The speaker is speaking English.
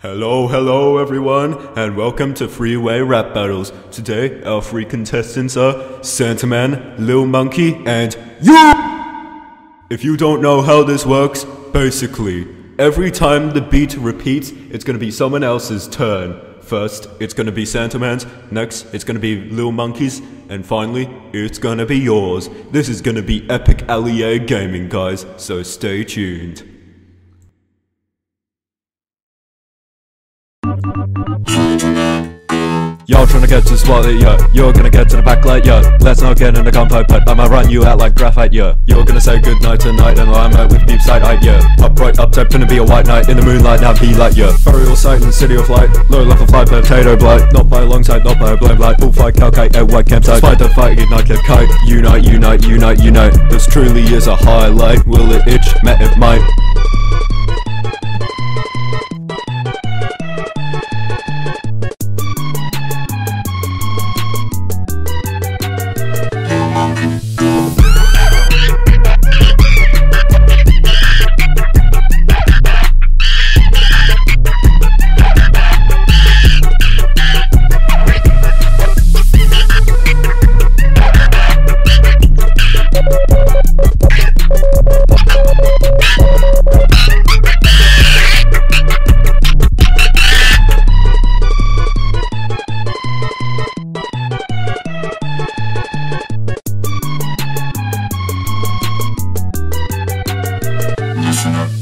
Hello, hello everyone, and welcome to Freeway Rap Battles. Today, our three contestants are Santaman, Lil Monkey, and you! If you don't know how this works, basically, every time the beat repeats, it's gonna be someone else's turn. First, it's gonna be Santa Santaman's, next, it's gonna be Lil Monkey's, and finally, it's gonna be yours. This is gonna be epic Allier gaming, guys, so stay tuned. Y'all trying to get to the spotlight, yeah. You're gonna get to the backlight, yeah. Let's not get in the gunfight, but I'ma run you out like graphite, yeah. You're gonna say goodnight tonight, and I'm out with deep sight, eye, yeah. Upright, uptight, gonna be a white knight in the moonlight, now be like, yeah. Burial site in the city of light, low level flight, potato blight. Not by a long sight, not by a blame light. Bullfight, calcite, a white campsite. Fight the fight, ignite, get kite. Unite, unite, unite, unite. This truly is a highlight. Will it itch? Met it might. Thank you.